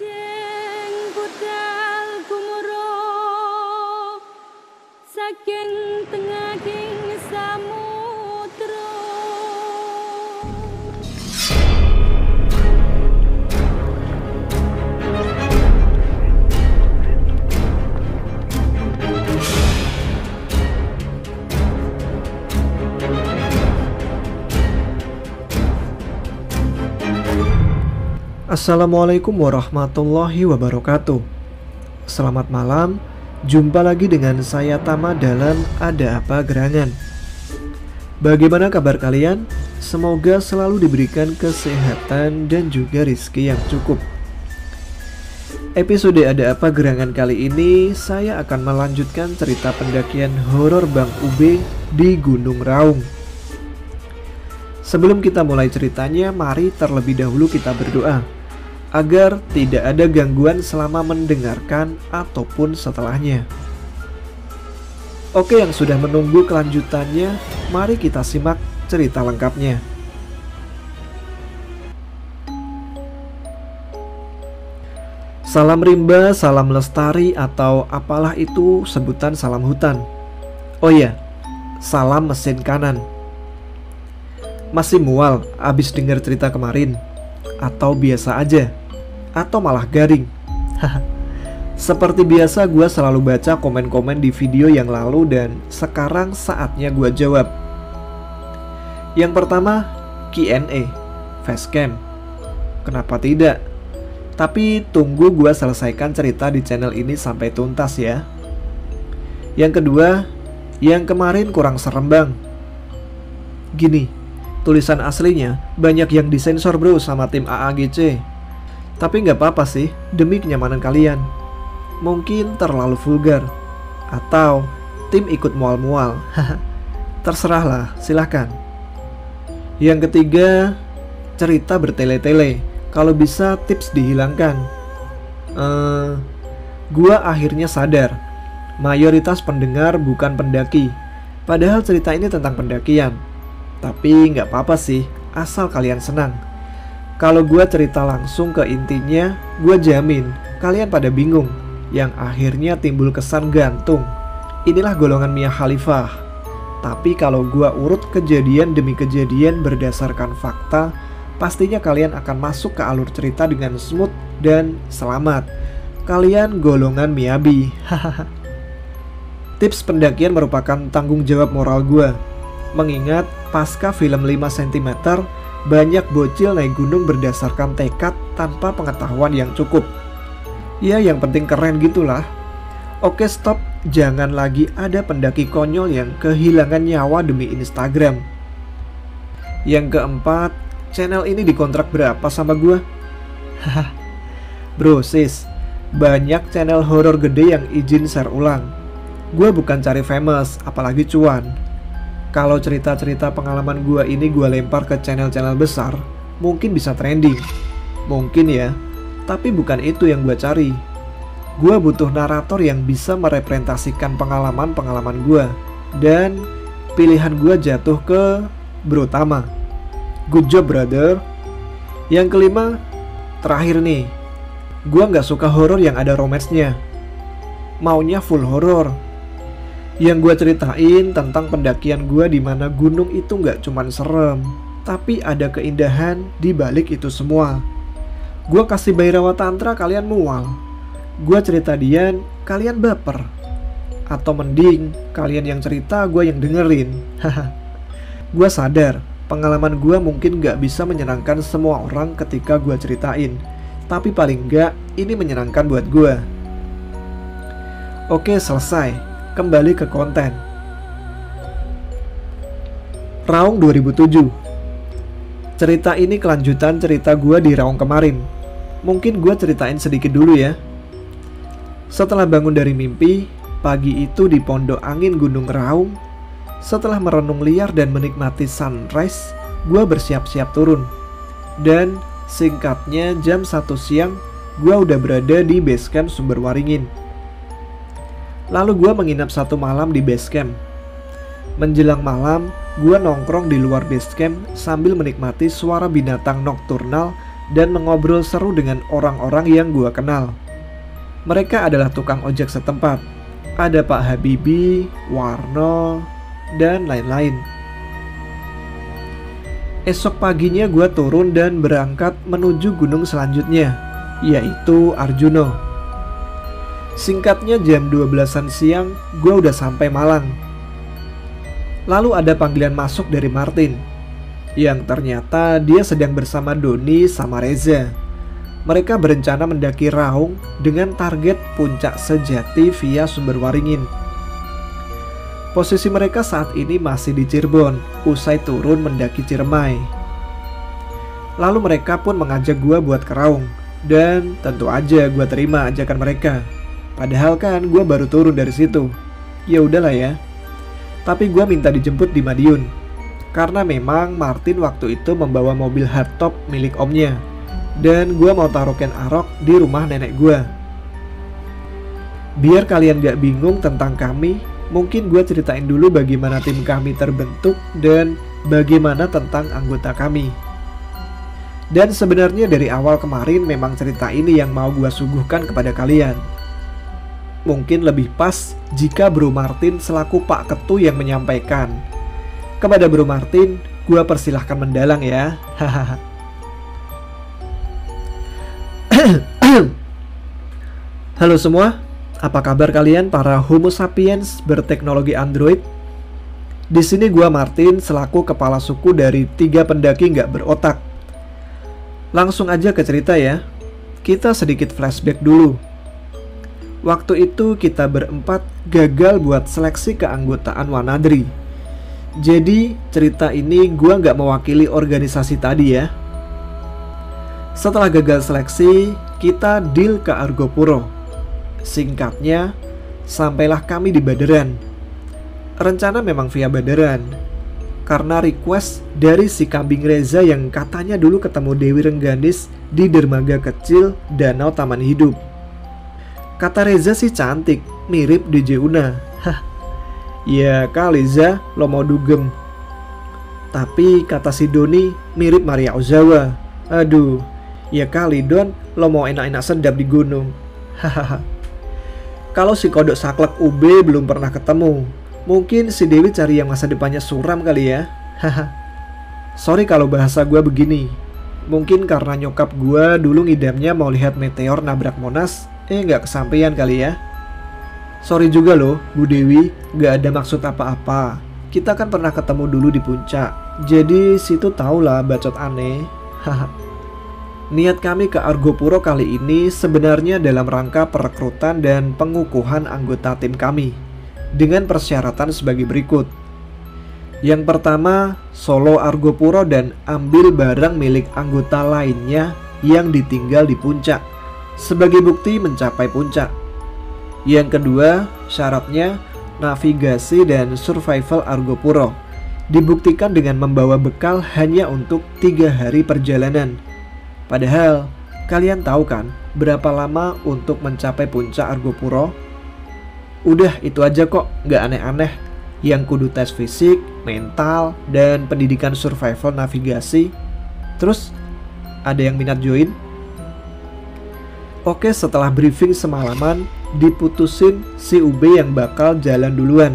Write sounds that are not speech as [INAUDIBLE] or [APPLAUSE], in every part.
Jeng budal gumuruh saking tengahing Assalamualaikum warahmatullahi wabarakatuh. Selamat malam. Jumpa lagi dengan saya Tama dalam Ada Apa Gerangan. Bagaimana kabar kalian? Semoga selalu diberikan kesehatan dan juga rizki yang cukup. Episode Ada Apa Gerangan kali ini Saya akan melanjutkan cerita pendakian horor Bang Ube di Gunung Raung. Sebelum kita mulai ceritanya, mari terlebih dahulu kita berdoa agar tidak ada gangguan selama mendengarkan ataupun setelahnya. Oke, yang sudah menunggu kelanjutannya, mari kita simak cerita lengkapnya. Salam rimba, salam lestari, atau apalah itu sebutan salam hutan. Oh iya, salam mesin kanan. Masih mual abis dengar cerita kemarin? Atau biasa aja? Atau malah garing? Seperti biasa gue selalu baca komen-komen di video yang lalu dan sekarang saatnya gue jawab. Yang pertama, Q&A, Facecam. Kenapa tidak? Tapi tunggu gue selesaikan cerita di channel ini sampai tuntas ya. Yang kedua, yang kemarin kurang serem bang. Gini, tulisan aslinya banyak yang disensor bro sama tim AAGC Tapi nggak apa-apa sih, demi kenyamanan kalian. Mungkin terlalu vulgar Atau tim ikut mual-mual. Terserahlah, silahkan. Yang ketiga, cerita bertele-tele. Kalau bisa tips dihilangkan. Uh, Gua akhirnya sadar Mayoritas pendengar bukan pendaki. Padahal cerita ini tentang pendakian. Tapi nggak apa-apa sih, asal kalian senang Kalau gua cerita langsung ke intinya, gua jamin kalian pada bingung yang akhirnya timbul kesan gantung. Inilah golongan Mia Khalifah. Tapi kalau gua urut kejadian demi kejadian berdasarkan fakta, pastinya kalian akan masuk ke alur cerita dengan smooth dan selamat. Kalian golongan Miyabi. Tips pendakian merupakan tanggung jawab moral gua. Mengingat pasca film 5 cm, banyak bocil naik gunung berdasarkan tekad tanpa pengetahuan yang cukup. Ya yang penting keren gitulah. Oke stop. Jangan lagi ada pendaki konyol yang kehilangan nyawa demi Instagram. Yang keempat Channel ini dikontrak berapa sama gue? Haha. Bro sis. Banyak channel horor gede yang izin share ulang. Gue bukan cari famous Apalagi cuan Kalau cerita-cerita pengalaman gue ini gue lempar ke channel-channel besar Mungkin bisa trending Mungkin ya tapi bukan itu yang gue cari. Gue butuh narator yang bisa merepresentasikan pengalaman-pengalaman gue. Dan pilihan gue jatuh ke Bro Tama. Good job brother. Yang kelima, terakhir nih. Gue gak suka horor yang ada romance-nya. Maunya full horor. Yang gue ceritain tentang pendakian gue di mana gunung itu gak cuman serem, tapi ada keindahan di balik itu semua. Gue kasih Bairawa Tantra kalian mual. Gue cerita Dian kalian baper. Atau mending kalian yang cerita gue yang dengerin. Gue sadar pengalaman gue mungkin gak bisa menyenangkan semua orang ketika gue ceritain. Tapi paling gak ini menyenangkan buat gue Oke selesai Kembali ke konten Raung 2007 Cerita ini kelanjutan cerita gue di Raung kemarin Mungkin gue ceritain sedikit dulu ya. Setelah bangun dari mimpi, pagi itu di pondok angin Gunung Raung, setelah merenung liar dan menikmati sunrise, gue bersiap-siap turun. Dan singkatnya jam 1 siang, gue udah berada di base camp Sumber Waringin. Lalu gue menginap satu malam di base camp. Menjelang malam, gue nongkrong di luar base camp sambil menikmati suara binatang nokturnal dan mengobrol seru dengan orang-orang yang gua kenal. Mereka adalah tukang ojek setempat. Ada Pak Habibi, Warno, dan lain-lain. Esok paginya gua turun dan berangkat menuju gunung selanjutnya, yaitu Arjuno. Singkatnya jam 12-an siang, gua udah sampai Malang. Lalu ada panggilan masuk dari Martin, yang ternyata dia sedang bersama Doni sama Reza mereka berencana mendaki Raung dengan target puncak sejati via sumber Waringin. Posisi mereka saat ini masih di Cirebon, usai turun mendaki Ciremai. Lalu mereka pun mengajak gua buat ke Raung, dan tentu aja gua terima ajakan mereka. Padahal kan gua baru turun dari situ. Ya udahlah ya. Tapi gua minta dijemput di Madiun. Karena memang Martin waktu itu membawa mobil hardtop milik omnya dan gue mau taruh Ken Arok di rumah nenek gue. Biar kalian gak bingung tentang kami, mungkin gue ceritain dulu bagaimana tim kami terbentuk dan bagaimana tentang anggota kami. Dan sebenarnya dari awal kemarin memang cerita ini yang mau gue suguhkan kepada kalian. Mungkin lebih pas jika Bro Martin selaku Pak Ketu yang menyampaikan. Kepada Bro Martin, gue persilahkan mendalang ya. [LAUGHS] Halo semua, apa kabar kalian para Homo sapiens berteknologi Android? Di sini gua Martin selaku kepala suku dari tiga pendaki nggak berotak. Langsung aja ke cerita ya. Kita sedikit flashback dulu. Waktu itu kita berempat gagal buat seleksi keanggotaan Wanadri. Jadi cerita ini gua nggak mewakili organisasi tadi ya. Setelah gagal seleksi, kita deal ke Argopuro. Singkatnya, sampailah kami di Baderan. Rencana memang via Baderan, karena request dari si kambing Reza yang katanya dulu ketemu Dewi Rengganis di dermaga kecil Danau Taman Hidup. Kata Reza sih cantik, mirip DJ Una. Hah, ya kali Za, lo mau dugem. Tapi kata si Doni mirip Maria Ozawa. Aduh, Ya kali Don, lo mau enak-enak sedap di gunung. Hahaha. Kalau si kodok saklek UB belum pernah ketemu, mungkin si Dewi cari yang masa depannya suram kali ya. Haha. Sorry kalau bahasa gue begini. Mungkin karena nyokap gue dulu ngidamnya mau lihat meteor nabrak Monas, eh nggak kesampaian kali ya. Sorry juga loh, Bu Dewi, gak ada maksud apa-apa. Kita kan pernah ketemu dulu di puncak, jadi situ tau lah bacot aneh. Niat kami ke Argopuro kali ini sebenarnya dalam rangka perekrutan dan pengukuhan anggota tim kami dengan persyaratan sebagai berikut. Yang pertama, solo Argopuro dan ambil barang milik anggota lainnya yang ditinggal di puncak sebagai bukti mencapai puncak. Yang kedua, syaratnya navigasi dan survival Argopuro dibuktikan dengan membawa bekal hanya untuk tiga hari perjalanan Padahal, kalian tahu kan berapa lama untuk mencapai puncak Argopuro? Udah itu aja kok, nggak aneh-aneh. Yang kudu tes fisik, mental, dan pendidikan survival navigasi. Terus, ada yang minat join? Oke, setelah briefing semalaman, diputusin si UB yang bakal jalan duluan.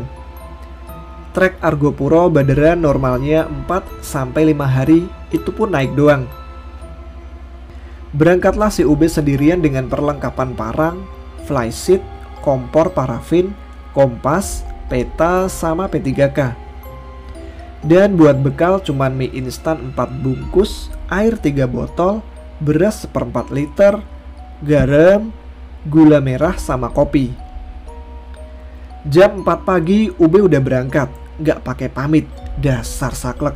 Trek Argopuro Baderan normalnya 4-5 hari, itu pun naik doang. Berangkatlah si UB sendirian dengan perlengkapan parang, flysheet, kompor parafin, kompas, peta, sama P3K. Dan buat bekal cuman mie instan 4 bungkus, air 3 botol, beras seperempat liter, garam, gula merah sama kopi. Jam 4 pagi UB udah berangkat, gak pakai pamit, dasar saklek.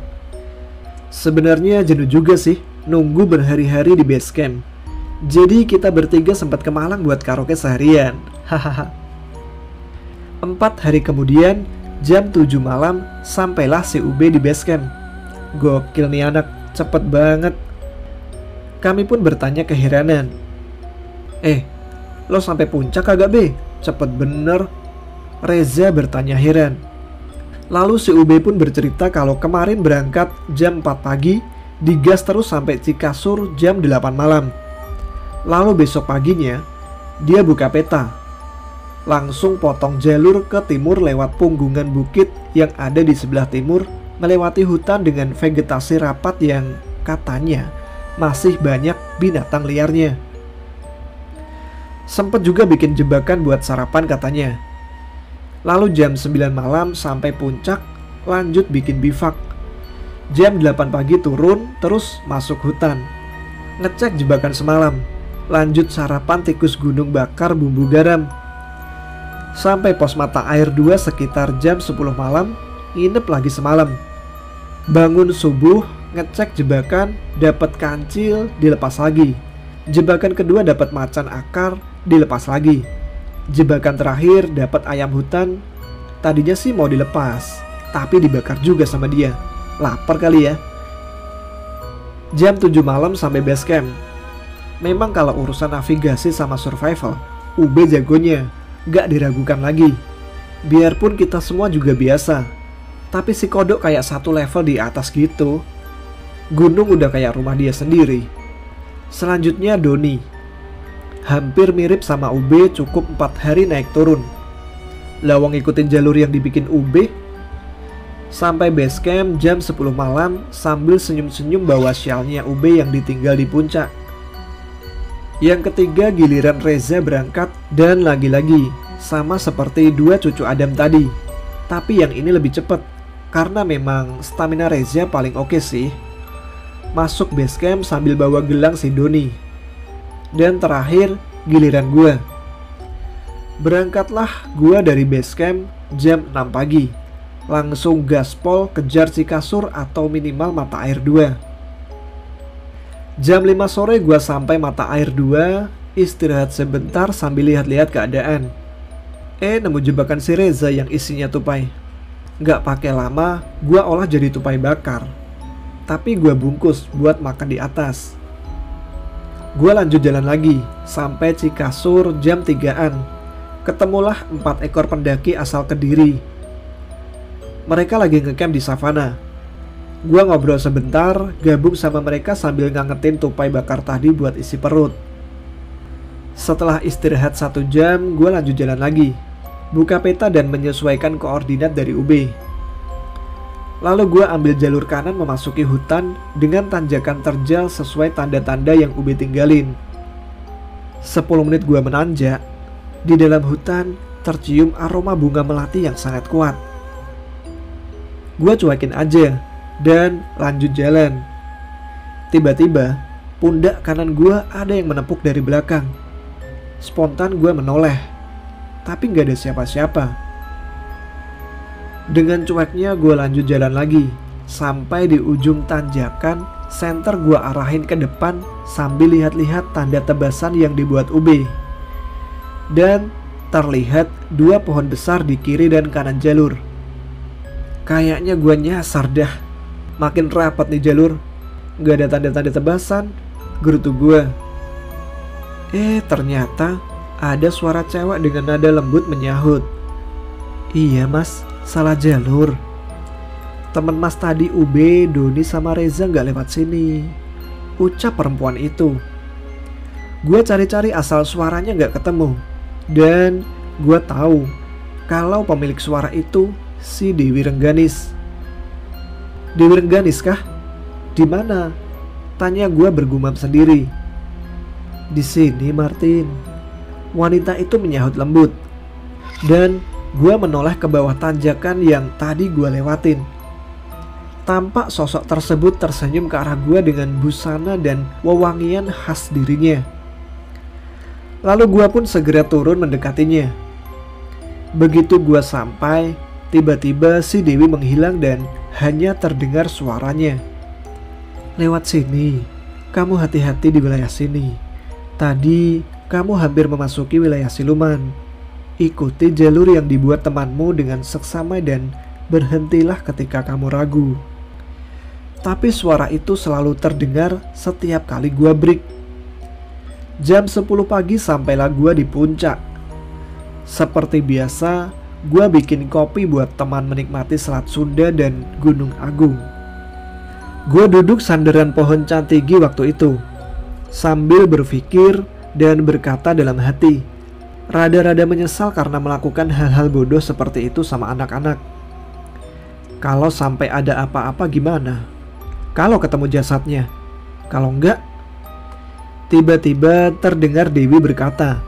Sebenarnya jenuh juga sih, nunggu berhari-hari di base camp. Jadi kita bertiga sempat ke Malang buat karaoke seharian. Hahaha. Empat hari kemudian, jam 7 malam, sampailah si UB di base camp. Gokil nih anak, cepet banget. Kami pun bertanya keheranan. Eh, lo sampai puncak kagak be? Cepet bener. Reza bertanya heran. Lalu si UB pun bercerita kalau kemarin berangkat jam 4 pagi Digas terus sampai Cikasur jam 8 malam. Lalu besok paginya, dia buka peta. Langsung potong jalur ke timur lewat punggungan bukit yang ada di sebelah timur, melewati hutan dengan vegetasi rapat yang katanya masih banyak binatang liarnya. Sempet juga bikin jebakan buat sarapan katanya. Lalu jam 9 malam sampai puncak, lanjut bikin bivak. Jam 8 pagi turun, terus masuk hutan. Ngecek jebakan semalam. Lanjut sarapan tikus gunung bakar bumbu garam. Sampai pos mata air 2 sekitar jam 10 malam, nginep lagi semalam. Bangun subuh, ngecek jebakan, dapat kancil, dilepas lagi. Jebakan kedua dapat macan akar, dilepas lagi. Jebakan terakhir dapat ayam hutan. Tadinya sih mau dilepas, tapi dibakar juga sama dia. Lapar kali ya. Jam 7 malam sampai base camp. Memang kalau urusan navigasi sama survival, UB jagonya, gak diragukan lagi. Biarpun kita semua juga biasa, tapi si kodok kayak satu level di atas gitu. Gunung udah kayak rumah dia sendiri. Selanjutnya Doni. Hampir mirip sama UB cukup 4 hari naik turun. Lawang ikutin jalur yang dibikin UB Sampai base camp jam 10 malam sambil senyum-senyum bawa sialnya UB yang ditinggal di puncak. Yang ketiga giliran Reza berangkat dan lagi-lagi sama seperti dua cucu Adam tadi. Tapi yang ini lebih cepat karena memang stamina Reza paling oke okay sih. Masuk base camp sambil bawa gelang si Doni. Dan terakhir giliran gue. Berangkatlah gue dari base camp jam 6 pagi langsung gaspol kejar si kasur atau minimal mata air 2. Jam 5 sore gue sampai mata air 2, istirahat sebentar sambil lihat-lihat keadaan. Eh nemu jebakan si Reza yang isinya tupai. Gak pakai lama, gue olah jadi tupai bakar. Tapi gue bungkus buat makan di atas. Gue lanjut jalan lagi, sampai Cikasur jam 3an. Ketemulah empat ekor pendaki asal Kediri mereka lagi ngecamp di savana. Gua ngobrol sebentar, gabung sama mereka sambil ngangetin tupai bakar tadi buat isi perut. Setelah istirahat satu jam, gue lanjut jalan lagi. Buka peta dan menyesuaikan koordinat dari UB. Lalu gue ambil jalur kanan memasuki hutan dengan tanjakan terjal sesuai tanda-tanda yang UB tinggalin. 10 menit gue menanjak, di dalam hutan tercium aroma bunga melati yang sangat kuat. Gue cuekin aja dan lanjut jalan. Tiba-tiba, pundak kanan gue ada yang menepuk dari belakang. Spontan gue menoleh, tapi gak ada siapa-siapa. Dengan cueknya gue lanjut jalan lagi, sampai di ujung tanjakan, senter gue arahin ke depan sambil lihat-lihat tanda tebasan yang dibuat UB. Dan terlihat dua pohon besar di kiri dan kanan jalur. Kayaknya gue nyasar dah. Makin rapat nih jalur. Gak ada tanda-tanda tebasan. Gerutu gue. Eh ternyata ada suara cewek dengan nada lembut menyahut. Iya mas, salah jalur. Temen mas tadi UB, Doni sama Reza gak lewat sini. Ucap perempuan itu. Gue cari-cari asal suaranya gak ketemu. Dan gue tahu kalau pemilik suara itu si Dewi Rengganis. Dewi Rengganis kah? Di mana? Tanya gue bergumam sendiri. Di sini Martin. Wanita itu menyahut lembut. Dan gue menoleh ke bawah tanjakan yang tadi gue lewatin. Tampak sosok tersebut tersenyum ke arah gue dengan busana dan wewangian khas dirinya. Lalu gue pun segera turun mendekatinya. Begitu gue sampai, Tiba-tiba si Dewi menghilang dan hanya terdengar suaranya. Lewat sini, kamu hati-hati di wilayah sini. Tadi kamu hampir memasuki wilayah siluman. Ikuti jalur yang dibuat temanmu dengan seksama dan berhentilah ketika kamu ragu. Tapi suara itu selalu terdengar setiap kali gua break. Jam 10 pagi sampailah gua di puncak. Seperti biasa, Gua bikin kopi buat teman menikmati Selat Sunda dan Gunung Agung. Gue duduk sandaran pohon cantigi waktu itu, sambil berpikir dan berkata dalam hati, rada-rada menyesal karena melakukan hal-hal bodoh seperti itu sama anak-anak. Kalau sampai ada apa-apa gimana? Kalau ketemu jasadnya? Kalau enggak? Tiba-tiba terdengar Dewi berkata,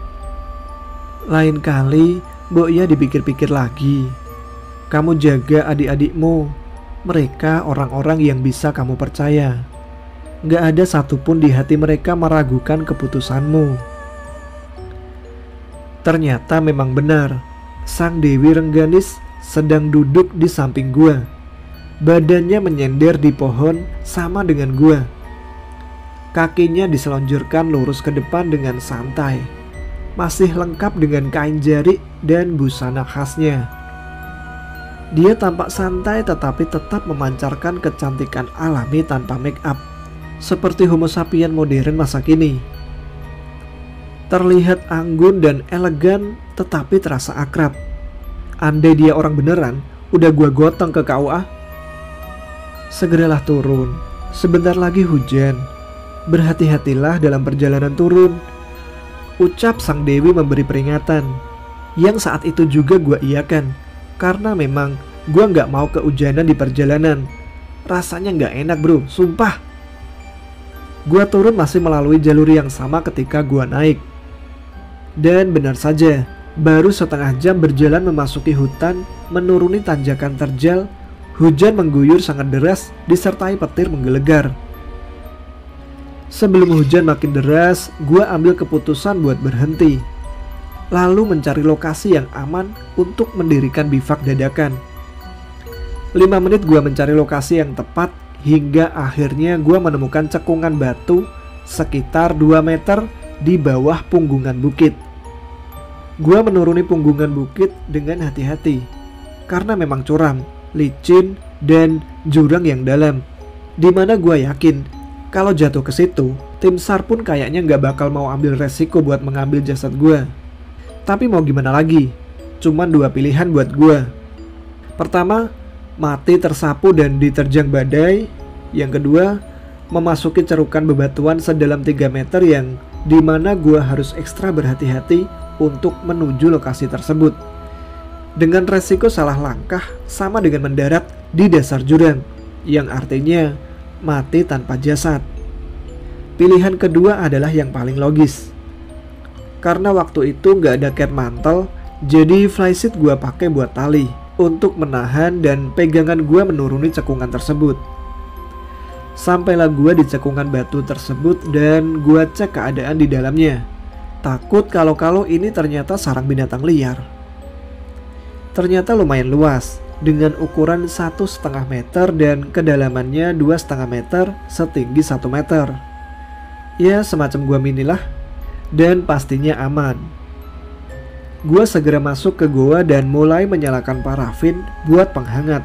Lain kali, Boya dipikir-pikir lagi. Kamu jaga adik-adikmu mereka orang-orang yang bisa kamu percaya. Gak ada satupun di hati mereka meragukan keputusanmu. Ternyata memang benar, sang Dewi Rengganis sedang duduk di samping gua. Badannya menyender di pohon sama dengan gua. Kakinya diselonjorkan lurus ke depan dengan santai. Masih lengkap dengan kain jari dan busana khasnya. Dia tampak santai tetapi tetap memancarkan kecantikan alami tanpa make up, seperti homo sapien modern masa kini. Terlihat anggun dan elegan tetapi terasa akrab. Andai dia orang beneran, udah gua gotong ke KUA. Segeralah turun, sebentar lagi hujan. Berhati-hatilah dalam perjalanan turun. Ucap sang Dewi memberi peringatan, yang saat itu juga gua iakan karena memang gue nggak mau keujanan di perjalanan. Rasanya nggak enak bro, sumpah. Gue turun masih melalui jalur yang sama ketika gue naik. Dan benar saja, baru setengah jam berjalan memasuki hutan, menuruni tanjakan terjal, hujan mengguyur sangat deras disertai petir menggelegar. Sebelum hujan makin deras, gue ambil keputusan buat berhenti lalu mencari lokasi yang aman untuk mendirikan bivak dadakan. 5 menit gue mencari lokasi yang tepat hingga akhirnya gue menemukan cekungan batu sekitar 2 meter di bawah punggungan bukit. Gue menuruni punggungan bukit dengan hati-hati karena memang curam, licin, dan jurang yang dalam. Di mana gue yakin kalau jatuh ke situ, tim SAR pun kayaknya nggak bakal mau ambil resiko buat mengambil jasad gue. Tapi mau gimana lagi? Cuman dua pilihan buat gue. Pertama, mati tersapu dan diterjang badai. Yang kedua, memasuki cerukan bebatuan sedalam 3 meter yang di mana gue harus ekstra berhati-hati untuk menuju lokasi tersebut. Dengan resiko salah langkah sama dengan mendarat di dasar jurang, yang artinya mati tanpa jasad. Pilihan kedua adalah yang paling logis karena waktu itu nggak ada cap mantel, jadi flysheet gue pakai buat tali untuk menahan dan pegangan gue menuruni cekungan tersebut. Sampailah gue di cekungan batu tersebut dan gue cek keadaan di dalamnya. Takut kalau-kalau ini ternyata sarang binatang liar. Ternyata lumayan luas, dengan ukuran satu setengah meter dan kedalamannya dua setengah meter setinggi satu meter. Ya semacam gua mini lah dan pastinya aman. Gua segera masuk ke goa dan mulai menyalakan parafin buat penghangat.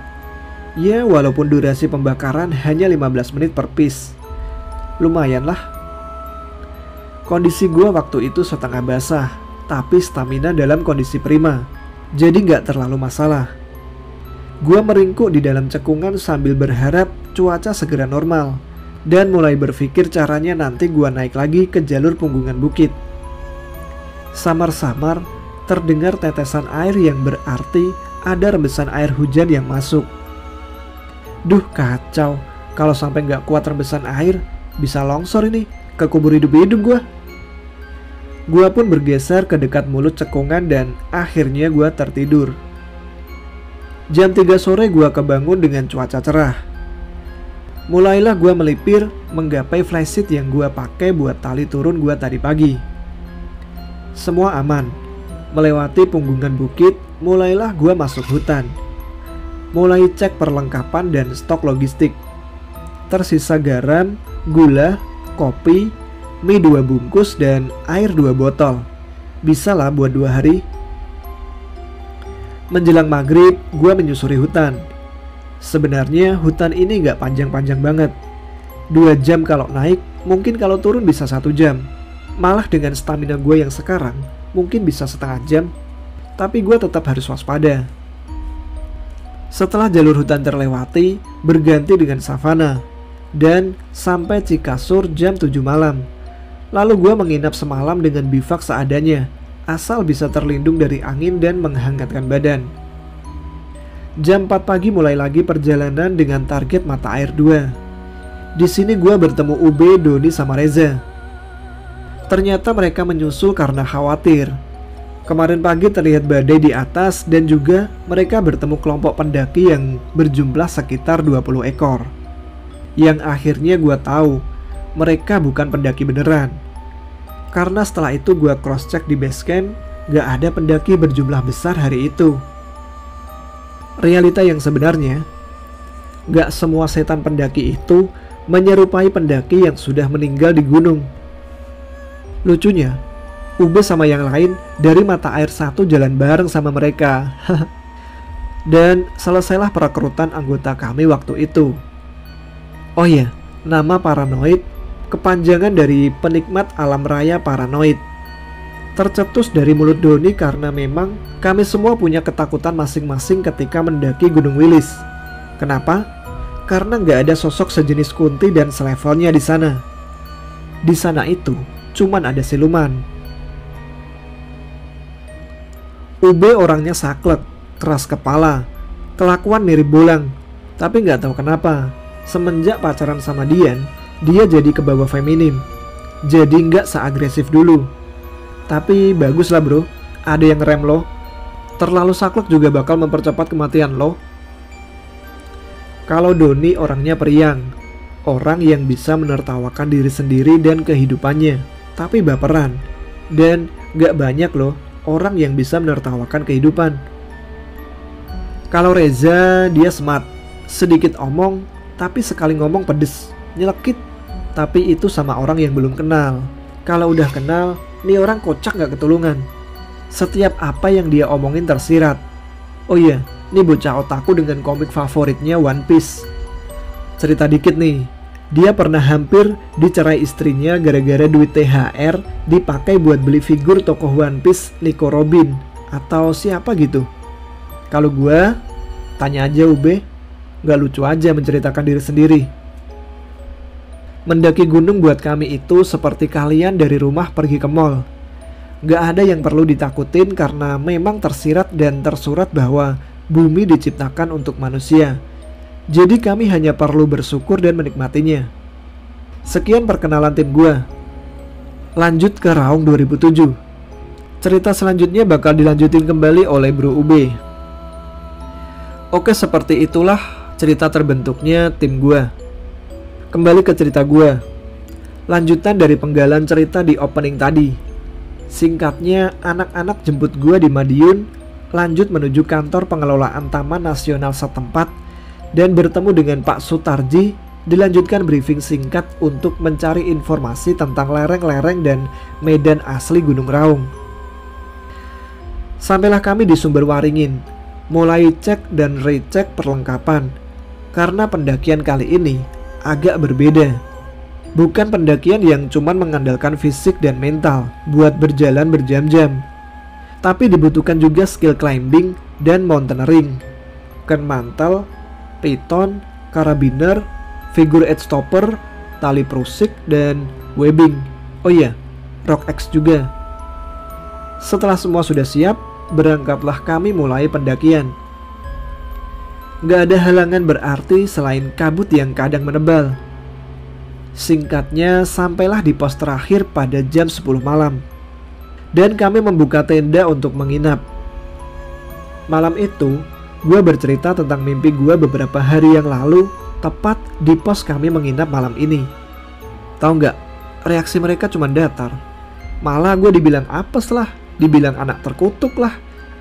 Ya walaupun durasi pembakaran hanya 15 menit per piece. Lumayan lah. Kondisi gua waktu itu setengah basah, tapi stamina dalam kondisi prima. Jadi nggak terlalu masalah. Gua meringkuk di dalam cekungan sambil berharap cuaca segera normal dan mulai berpikir caranya nanti gua naik lagi ke jalur punggungan bukit. Samar-samar terdengar tetesan air yang berarti ada rembesan air hujan yang masuk. Duh kacau, kalau sampai nggak kuat rembesan air, bisa longsor ini, ke kubur hidup-hidup gua. Gua pun bergeser ke dekat mulut cekungan dan akhirnya gua tertidur. Jam 3 sore gua kebangun dengan cuaca cerah. Mulailah gue melipir menggapai flysheet yang gue pakai buat tali turun gue tadi pagi. Semua aman. Melewati punggungan bukit, mulailah gue masuk hutan. Mulai cek perlengkapan dan stok logistik. Tersisa garam, gula, kopi, mie dua bungkus, dan air dua botol. Bisa lah buat dua hari. Menjelang maghrib, gue menyusuri hutan Sebenarnya hutan ini nggak panjang-panjang banget. Dua jam kalau naik, mungkin kalau turun bisa satu jam. Malah dengan stamina gue yang sekarang, mungkin bisa setengah jam. Tapi gue tetap harus waspada. Setelah jalur hutan terlewati, berganti dengan savana. dan sampai Cikasur jam 7 malam. Lalu gue menginap semalam dengan bivak seadanya, asal bisa terlindung dari angin dan menghangatkan badan. Jam 4 pagi mulai lagi perjalanan dengan target mata air 2. Di sini gue bertemu Ube, Doni, sama Reza. Ternyata mereka menyusul karena khawatir. Kemarin pagi terlihat badai di atas dan juga mereka bertemu kelompok pendaki yang berjumlah sekitar 20 ekor. Yang akhirnya gue tahu mereka bukan pendaki beneran. Karena setelah itu gue cross check di base camp, gak ada pendaki berjumlah besar hari itu. Realita yang sebenarnya, gak semua setan pendaki itu menyerupai pendaki yang sudah meninggal di gunung. Lucunya, Ube sama yang lain dari mata air satu jalan bareng sama mereka. [LAUGHS] Dan selesailah perekrutan anggota kami waktu itu. Oh iya, nama paranoid kepanjangan dari penikmat alam raya paranoid. Tercetus dari mulut Doni karena memang kami semua punya ketakutan masing-masing ketika mendaki Gunung Wilis. Kenapa? Karena nggak ada sosok sejenis Kunti dan selevelnya di sana. Di sana itu cuman ada siluman. Ube orangnya saklek, keras kepala, kelakuan mirip bolang, tapi nggak tahu kenapa semenjak pacaran sama Dian, dia jadi ke bawah feminim. Jadi nggak seagresif dulu. Tapi bagus lah bro, ada yang rem lo. Terlalu saklek juga bakal mempercepat kematian lo. Kalau Doni orangnya periang, orang yang bisa menertawakan diri sendiri dan kehidupannya, tapi baperan. Dan gak banyak loh orang yang bisa menertawakan kehidupan. Kalau Reza, dia smart, sedikit omong, tapi sekali ngomong pedes, nyelekit. Tapi itu sama orang yang belum kenal. Kalau udah kenal, nih orang kocak gak ketulungan. Setiap apa yang dia omongin tersirat. Oh iya, nih bocah otaku dengan komik favoritnya One Piece. Cerita dikit nih, dia pernah hampir dicerai istrinya gara-gara duit THR dipakai buat beli figur tokoh One Piece Nico Robin atau siapa gitu. Kalau gue, tanya aja Ube, Gak lucu aja menceritakan diri sendiri. Mendaki gunung buat kami itu seperti kalian dari rumah pergi ke mall. Gak ada yang perlu ditakutin karena memang tersirat dan tersurat bahwa bumi diciptakan untuk manusia. Jadi kami hanya perlu bersyukur dan menikmatinya. Sekian perkenalan tim gue. Lanjut ke Raung 2007. Cerita selanjutnya bakal dilanjutin kembali oleh Bro Ube. Oke, seperti itulah cerita terbentuknya tim gue. Kembali ke cerita gue. Lanjutan dari penggalan cerita di opening tadi. Singkatnya, anak-anak jemput gue di Madiun, lanjut menuju kantor pengelolaan Taman Nasional setempat, dan bertemu dengan Pak Sutarji, dilanjutkan briefing singkat untuk mencari informasi tentang lereng-lereng dan medan asli Gunung Raung. Sampailah kami di Sumber Waringin, mulai cek dan recek perlengkapan, karena pendakian kali ini agak berbeda. Bukan pendakian yang cuma mengandalkan fisik dan mental buat berjalan berjam-jam. Tapi dibutuhkan juga skill climbing dan mountaineering. Ken mantel, piton, karabiner, figure eight stopper, tali prusik, dan webbing. Oh iya, rock X juga. Setelah semua sudah siap, berangkatlah kami mulai pendakian. Gak ada halangan berarti selain kabut yang kadang menebal. Singkatnya, sampailah di pos terakhir pada jam 10 malam. Dan kami membuka tenda untuk menginap. Malam itu, gue bercerita tentang mimpi gue beberapa hari yang lalu, tepat di pos kami menginap malam ini. Tahu nggak? Reaksi mereka cuma datar. Malah gue dibilang apes lah, dibilang anak terkutuk lah,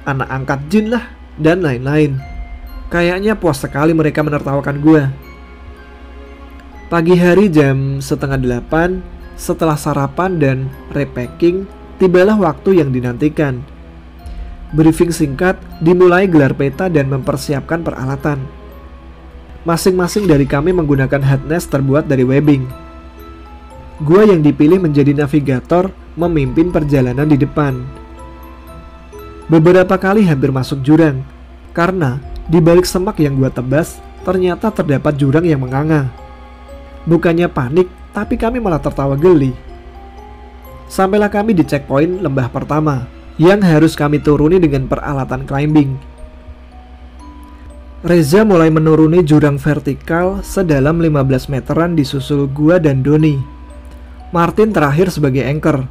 anak angkat jin lah, dan lain-lain. Kayaknya puas sekali mereka menertawakan gue. Pagi hari jam setengah delapan, setelah sarapan dan repacking, tibalah waktu yang dinantikan. Briefing singkat dimulai gelar peta dan mempersiapkan peralatan. Masing-masing dari kami menggunakan harness terbuat dari webbing. Gua yang dipilih menjadi navigator memimpin perjalanan di depan. Beberapa kali hampir masuk jurang, karena di balik semak yang gua tebas, ternyata terdapat jurang yang menganga. Bukannya panik, tapi kami malah tertawa geli. Sampailah kami di checkpoint lembah pertama, yang harus kami turuni dengan peralatan climbing. Reza mulai menuruni jurang vertikal sedalam 15 meteran di susul gua dan Doni. Martin terakhir sebagai anchor.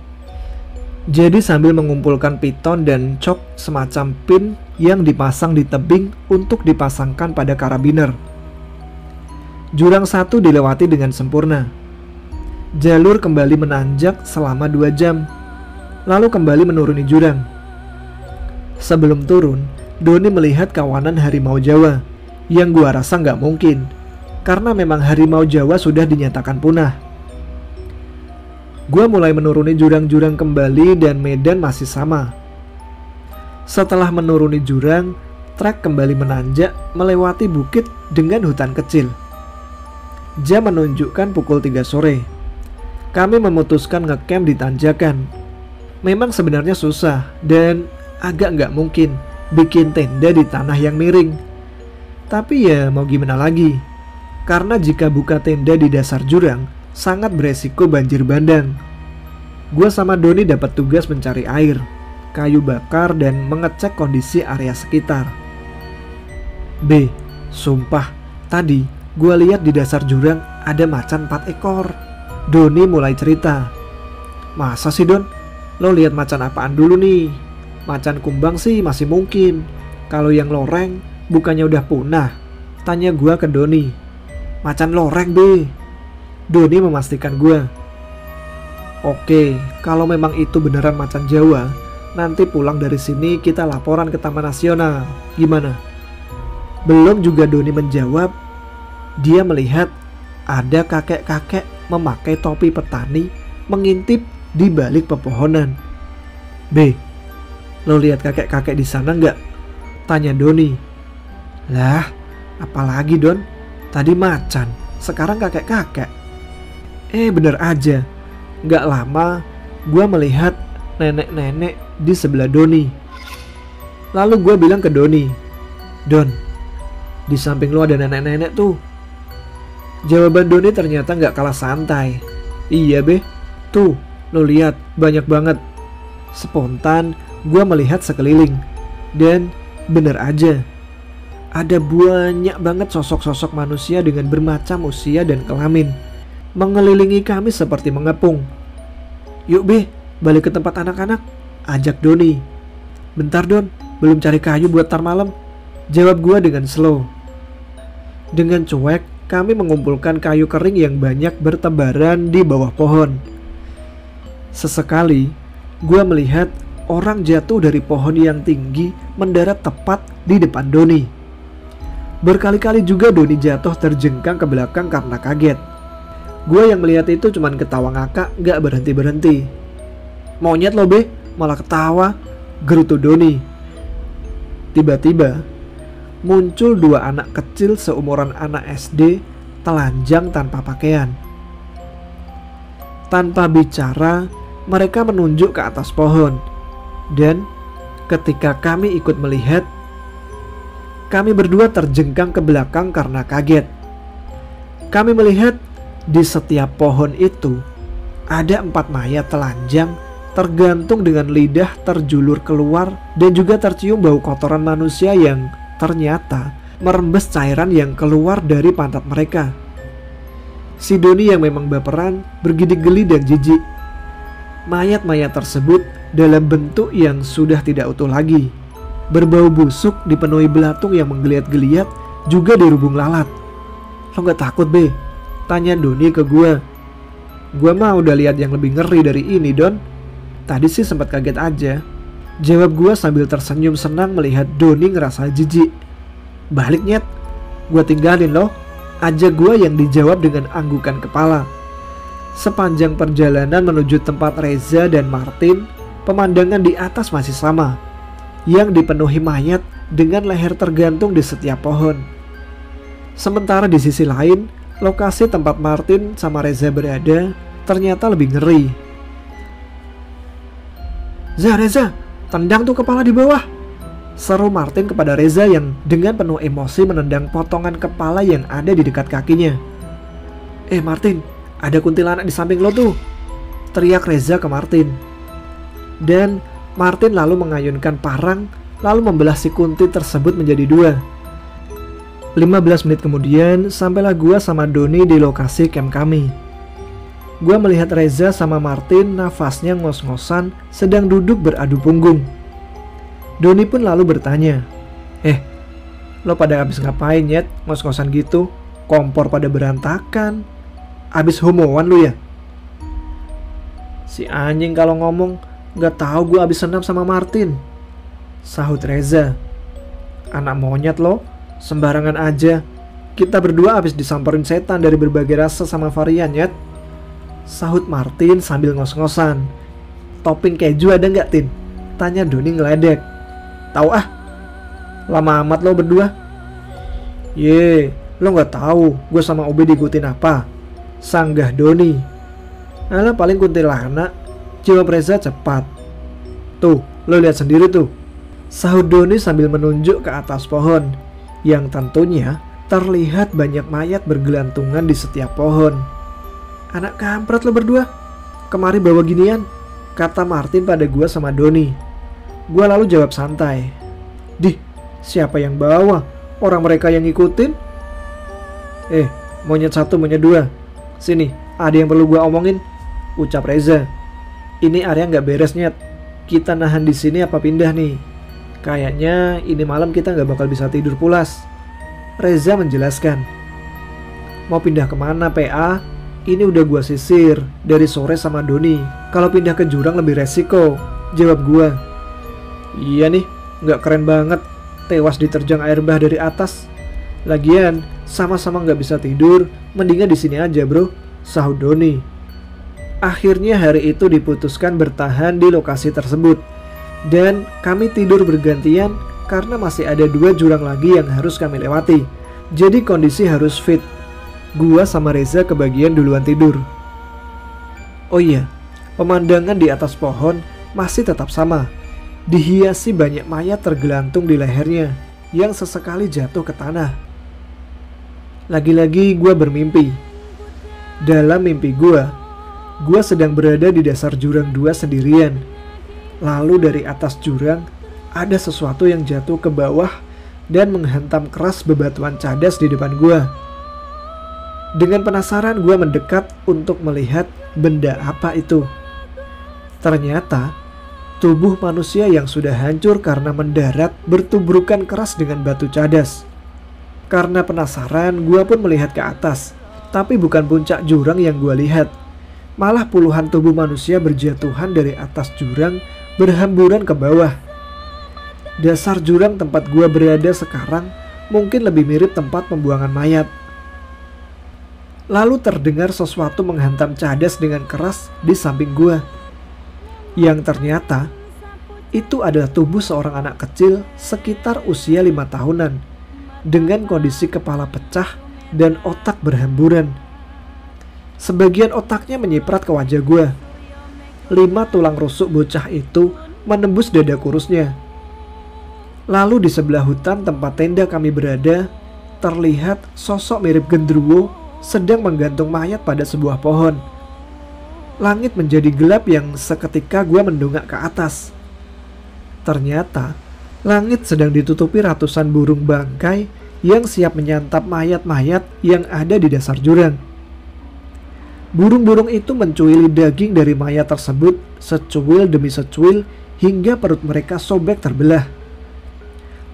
Jadi sambil mengumpulkan piton dan cok semacam pin yang dipasang di tebing untuk dipasangkan pada karabiner. Jurang satu dilewati dengan sempurna. Jalur kembali menanjak selama dua jam, lalu kembali menuruni jurang. Sebelum turun, Doni melihat kawanan harimau Jawa, yang gua rasa nggak mungkin, karena memang harimau Jawa sudah dinyatakan punah. Gua mulai menuruni jurang-jurang kembali dan medan masih sama. Setelah menuruni jurang, trek kembali menanjak melewati bukit dengan hutan kecil. Jam menunjukkan pukul 3 sore. Kami memutuskan ngecamp di tanjakan. Memang sebenarnya susah dan agak nggak mungkin bikin tenda di tanah yang miring. Tapi ya mau gimana lagi? Karena jika buka tenda di dasar jurang, sangat beresiko banjir bandang. Gua sama Doni dapat tugas mencari air, kayu bakar dan mengecek kondisi area sekitar. B. Sumpah, tadi Gue lihat di dasar jurang ada macan empat ekor. Doni mulai cerita. Masa sih Don? Lo lihat macan apaan dulu nih? Macan kumbang sih masih mungkin. Kalau yang loreng bukannya udah punah? Tanya gue ke Doni. Macan loreng deh. Doni memastikan gue. Oke, kalau memang itu beneran macan Jawa, nanti pulang dari sini kita laporan ke Taman Nasional. Gimana? Belum juga Doni menjawab, dia melihat ada kakek-kakek memakai topi petani mengintip di balik pepohonan. B. Lo lihat kakek-kakek di sana nggak? Tanya Doni. Lah, apalagi Don? Tadi macan, sekarang kakek-kakek. Eh bener aja, nggak lama gue melihat nenek-nenek di sebelah Doni. Lalu gue bilang ke Doni, Don, di samping lo ada nenek-nenek tuh. Jawaban Doni ternyata nggak kalah santai. Iya be, tuh lo lihat banyak banget. Spontan gue melihat sekeliling dan bener aja ada banyak banget sosok-sosok manusia dengan bermacam usia dan kelamin mengelilingi kami seperti mengepung. Yuk be, balik ke tempat anak-anak, ajak Doni. Bentar Don, belum cari kayu buat tar malam. Jawab gue dengan slow. Dengan cuek, kami mengumpulkan kayu kering yang banyak bertebaran di bawah pohon. Sesekali, gue melihat orang jatuh dari pohon yang tinggi mendarat tepat di depan Doni. Berkali-kali juga Doni jatuh terjengkang ke belakang karena kaget. Gue yang melihat itu cuman ketawa ngakak gak berhenti-berhenti. Monyet lo be, malah ketawa, gerutu Doni. Tiba-tiba, muncul dua anak kecil seumuran anak SD telanjang tanpa pakaian. Tanpa bicara, mereka menunjuk ke atas pohon. Dan ketika kami ikut melihat, kami berdua terjengkang ke belakang karena kaget. Kami melihat di setiap pohon itu ada empat mayat telanjang tergantung dengan lidah terjulur keluar dan juga tercium bau kotoran manusia yang ternyata merembes cairan yang keluar dari pantat mereka. Si Doni yang memang baperan bergidik geli dan jijik. Mayat-mayat tersebut dalam bentuk yang sudah tidak utuh lagi. Berbau busuk dipenuhi belatung yang menggeliat-geliat juga dirubung lalat. Lo gak takut be? Tanya Doni ke gue. Gue mah udah lihat yang lebih ngeri dari ini Don. Tadi sih sempat kaget aja. Jawab gue sambil tersenyum senang melihat Doni ngerasa jijik. Balik nyet, gue tinggalin loh. Aja gue yang dijawab dengan anggukan kepala. Sepanjang perjalanan menuju tempat Reza dan Martin, pemandangan di atas masih sama. Yang dipenuhi mayat dengan leher tergantung di setiap pohon. Sementara di sisi lain, lokasi tempat Martin sama Reza berada ternyata lebih ngeri. Zah, Reza, Tendang tuh kepala di bawah. Seru Martin kepada Reza yang dengan penuh emosi menendang potongan kepala yang ada di dekat kakinya. Eh Martin, ada kuntilanak di samping lo tuh. Teriak Reza ke Martin. Dan Martin lalu mengayunkan parang lalu membelah si kunti tersebut menjadi dua. 15 menit kemudian, sampailah gua sama Doni di lokasi camp kami. Gua melihat Reza sama Martin nafasnya ngos-ngosan sedang duduk beradu punggung. Doni pun lalu bertanya, Eh, lo pada habis ngapain ya ngos-ngosan gitu? Kompor pada berantakan. Abis homoan lu ya? Si anjing kalau ngomong gak tahu gue abis senam sama Martin. Sahut Reza. Anak monyet lo, Sembarangan aja. Kita berdua habis disamperin setan dari berbagai rasa sama varian ya. Sahut Martin sambil ngos-ngosan. Topping keju ada nggak Tin? Tanya Doni ngeledek. Tahu ah? Lama amat lo berdua. Ye, lo nggak tahu gue sama Obi diikutin apa? Sanggah Doni. Alah paling kuntilanak. Jawab Reza cepat. Tuh, lo lihat sendiri tuh. Sahut Doni sambil menunjuk ke atas pohon yang tentunya terlihat banyak mayat bergelantungan di setiap pohon. Anak kampret lo berdua, kemari bawa ginian, kata Martin pada gua sama Doni. Gua lalu jawab santai, Dih, siapa yang bawa? Orang mereka yang ngikutin? Eh, monyet satu, monyet dua. Sini, ada yang perlu gua omongin. Ucap Reza. Ini area nggak beres nyet. Kita nahan di sini apa pindah nih? Kayaknya ini malam kita nggak bakal bisa tidur pulas. Reza menjelaskan. Mau pindah ke mana PA? Ini udah gua sisir dari sore sama Doni. Kalau pindah ke jurang lebih resiko. Jawab gua. Iya nih, nggak keren banget. Tewas diterjang air bah dari atas. Lagian, sama-sama nggak bisa tidur. Mendingan di sini aja bro. Sahut Doni. Akhirnya hari itu diputuskan bertahan di lokasi tersebut dan kami tidur bergantian karena masih ada dua jurang lagi yang harus kami lewati. Jadi kondisi harus fit. Gua sama Reza kebagian duluan tidur. Oh iya, pemandangan di atas pohon masih tetap sama. Dihiasi banyak mayat tergelantung di lehernya yang sesekali jatuh ke tanah. Lagi-lagi gua bermimpi. Dalam mimpi gua, gua sedang berada di dasar jurang dua sendirian Lalu dari atas jurang ada sesuatu yang jatuh ke bawah dan menghantam keras bebatuan cadas di depan gua. Dengan penasaran gua mendekat untuk melihat benda apa itu. Ternyata tubuh manusia yang sudah hancur karena mendarat bertubrukan keras dengan batu cadas. Karena penasaran, gua pun melihat ke atas, tapi bukan puncak jurang yang gua lihat. Malah puluhan tubuh manusia berjatuhan dari atas jurang berhamburan ke bawah. Dasar jurang tempat gua berada sekarang mungkin lebih mirip tempat pembuangan mayat. Lalu terdengar sesuatu menghantam cadas dengan keras di samping gua. Yang ternyata itu adalah tubuh seorang anak kecil sekitar usia lima tahunan dengan kondisi kepala pecah dan otak berhamburan. Sebagian otaknya menyiprat ke wajah gua lima tulang rusuk bocah itu menembus dada kurusnya. Lalu di sebelah hutan tempat tenda kami berada, terlihat sosok mirip gendruwo sedang menggantung mayat pada sebuah pohon. Langit menjadi gelap yang seketika gue mendongak ke atas. Ternyata, langit sedang ditutupi ratusan burung bangkai yang siap menyantap mayat-mayat yang ada di dasar jurang. Burung-burung itu mencuili daging dari mayat tersebut secuil demi secuil hingga perut mereka sobek terbelah.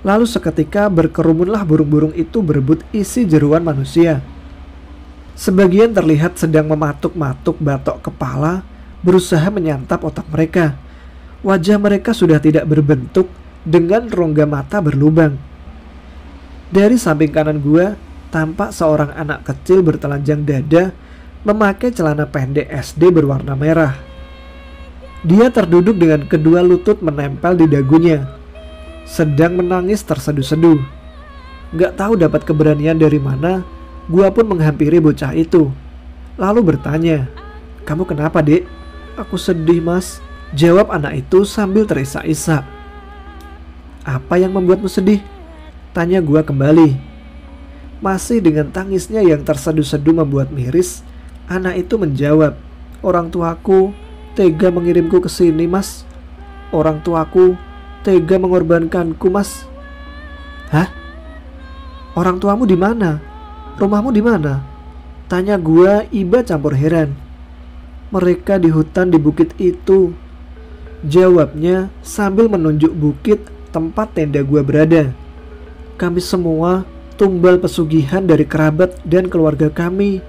Lalu seketika berkerumunlah burung-burung itu berebut isi jeruan manusia. Sebagian terlihat sedang mematuk-matuk batok kepala, berusaha menyantap otak mereka. Wajah mereka sudah tidak berbentuk dengan rongga mata berlubang. Dari samping kanan gua, tampak seorang anak kecil bertelanjang dada memakai celana pendek SD berwarna merah. Dia terduduk dengan kedua lutut menempel di dagunya, sedang menangis terseduh-seduh. Gak tahu dapat keberanian dari mana, gua pun menghampiri bocah itu. Lalu bertanya, kamu kenapa dek? Aku sedih mas, jawab anak itu sambil terisak-isak. Apa yang membuatmu sedih? Tanya gua kembali. Masih dengan tangisnya yang terseduh-seduh membuat miris, anak itu menjawab, "Orang tuaku tega mengirimku ke sini, Mas. Orang tuaku tega mengorbankanku, Mas." Hah? Orang tuamu di mana? Rumahmu di mana? Tanya gua, Iba campur heran. Mereka di hutan di bukit itu. Jawabnya sambil menunjuk bukit tempat tenda gua berada. Kami semua tumbal pesugihan dari kerabat dan keluarga kami.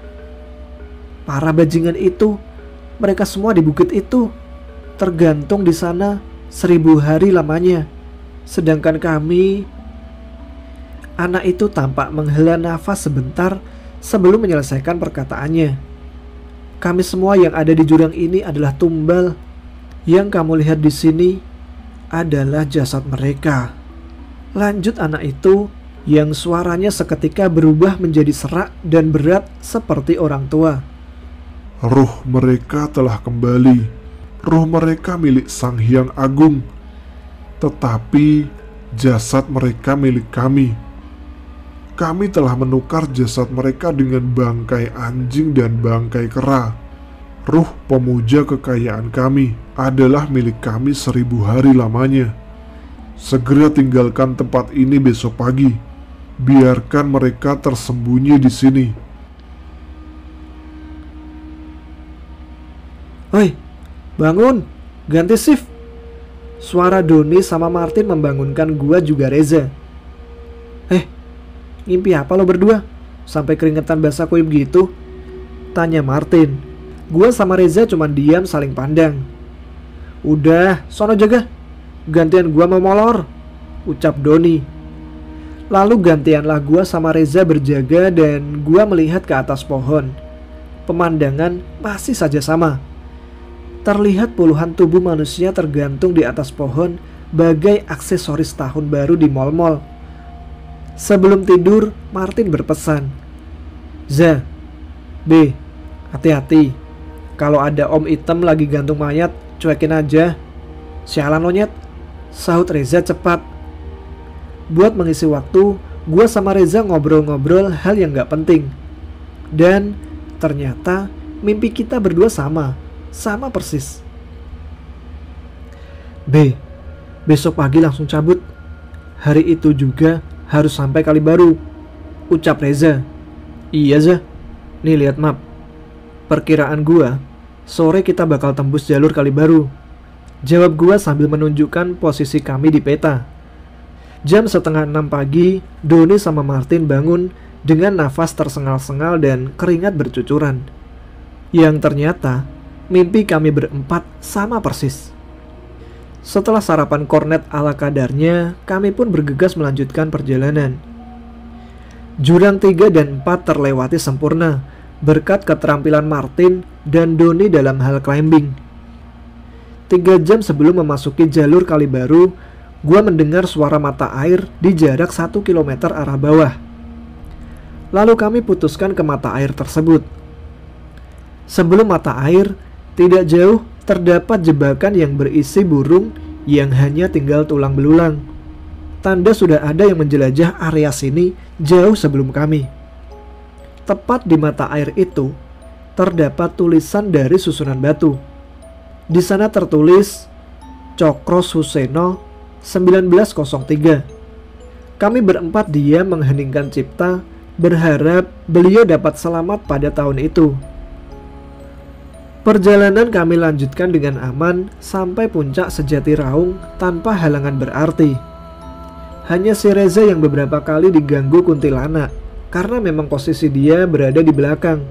Para bajingan itu, mereka semua di bukit itu, tergantung di sana seribu hari lamanya. Sedangkan kami, anak itu tampak menghela nafas sebentar sebelum menyelesaikan perkataannya. Kami semua yang ada di jurang ini adalah tumbal. Yang kamu lihat di sini adalah jasad mereka. Lanjut anak itu yang suaranya seketika berubah menjadi serak dan berat seperti orang tua. Roh mereka telah kembali. Roh mereka milik Sang Hyang Agung. Tetapi jasad mereka milik kami. Kami telah menukar jasad mereka dengan bangkai anjing dan bangkai kera. Ruh pemuja kekayaan kami adalah milik kami seribu hari lamanya. Segera tinggalkan tempat ini besok pagi. Biarkan mereka tersembunyi di sini. Hei, bangun, ganti shift. Suara Doni sama Martin membangunkan gua juga Reza. Eh, Ngimpi apa lo berdua? Sampai keringetan basah kue begitu? Tanya Martin. Gua sama Reza cuma diam saling pandang. Udah, sono jaga. Gantian gua mau molor. Ucap Doni. Lalu gantianlah gua sama Reza berjaga dan gua melihat ke atas pohon. Pemandangan masih saja sama. Terlihat puluhan tubuh manusia tergantung di atas pohon bagai aksesoris tahun baru di mall-mall. Sebelum tidur, Martin berpesan, "Za, B, hati-hati. Kalau ada om item lagi gantung mayat, cuekin aja. Sialan lonyet." Sahut Reza cepat. Buat mengisi waktu, gue sama Reza ngobrol-ngobrol hal yang gak penting. Dan ternyata mimpi kita berdua sama, sama persis. B, besok pagi langsung cabut. Hari itu juga harus sampai kali baru. Ucap Reza. Iya Zah. Nih lihat map. Perkiraan gua, sore kita bakal tembus jalur kali baru. Jawab gua sambil menunjukkan posisi kami di peta. Jam setengah enam pagi, Doni sama Martin bangun dengan nafas tersengal-sengal dan keringat bercucuran. Yang ternyata, mimpi kami berempat sama persis. Setelah sarapan kornet ala kadarnya, kami pun bergegas melanjutkan perjalanan. Jurang 3 dan 4 terlewati sempurna berkat keterampilan Martin dan Doni dalam hal climbing. Tiga jam sebelum memasuki jalur kali baru, gua mendengar suara mata air di jarak 1 km arah bawah. Lalu kami putuskan ke mata air tersebut. Sebelum mata air, tidak jauh terdapat jebakan yang berisi burung yang hanya tinggal tulang belulang. Tanda sudah ada yang menjelajah area sini jauh sebelum kami. Tepat di mata air itu, terdapat tulisan dari susunan batu. Di sana tertulis Cokro Suseno 1903. Kami berempat dia mengheningkan cipta, berharap beliau dapat selamat pada tahun itu. Perjalanan kami lanjutkan dengan aman sampai puncak sejati raung tanpa halangan berarti. Hanya si Reza yang beberapa kali diganggu kuntilanak karena memang posisi dia berada di belakang.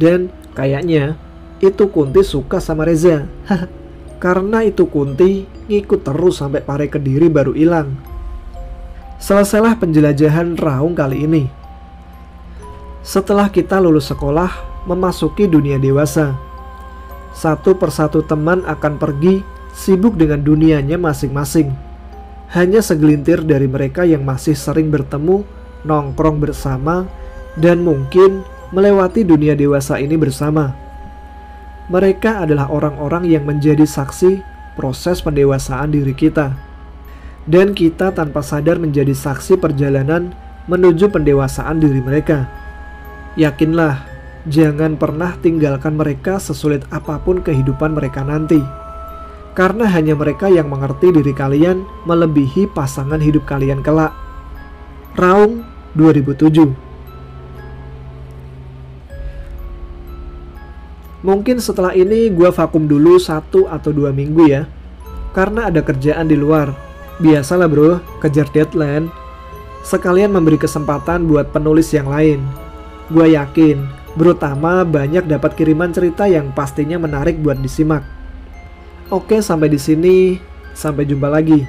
Dan kayaknya itu Kunti suka sama Reza. [LAUGHS] karena itu Kunti ngikut terus sampai pare kediri baru hilang. Selesailah penjelajahan raung kali ini. Setelah kita lulus sekolah, memasuki dunia dewasa satu persatu teman akan pergi sibuk dengan dunianya masing-masing. Hanya segelintir dari mereka yang masih sering bertemu, nongkrong bersama, dan mungkin melewati dunia dewasa ini bersama. Mereka adalah orang-orang yang menjadi saksi proses pendewasaan diri kita. Dan kita tanpa sadar menjadi saksi perjalanan menuju pendewasaan diri mereka. Yakinlah, jangan pernah tinggalkan mereka sesulit apa pun kehidupan mereka nanti. Karena hanya mereka yang mengerti diri kalian melebihi pasangan hidup kalian kelak. Raung 2007 Mungkin setelah ini gue vakum dulu satu atau dua minggu ya. Karena ada kerjaan di luar. Biasalah bro, kejar deadline. Sekalian memberi kesempatan buat penulis yang lain. Gue yakin, Bro Tama banyak dapat kiriman cerita yang pastinya menarik buat disimak. Oke, sampai di sini. Sampai jumpa lagi.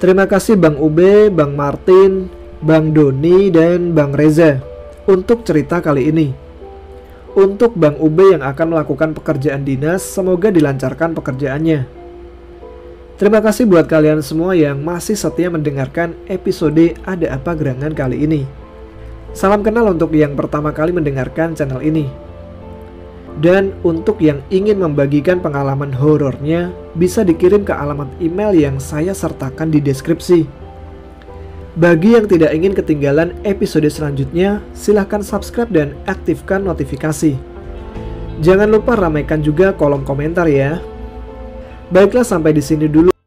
Terima kasih Bang Ube, Bang Martin, Bang Doni, dan Bang Reza untuk cerita kali ini. Untuk Bang Ube yang akan melakukan pekerjaan dinas, semoga dilancarkan pekerjaannya. Terima kasih buat kalian semua yang masih setia mendengarkan episode Ada Apa Gerangan kali ini. Salam kenal untuk yang pertama kali mendengarkan channel ini. Dan untuk yang ingin membagikan pengalaman horornya, bisa dikirim ke alamat email yang saya sertakan di deskripsi. Bagi yang tidak ingin ketinggalan episode selanjutnya, silahkan subscribe dan aktifkan notifikasi. Jangan lupa ramaikan juga kolom komentar ya. Baiklah sampai di sini dulu.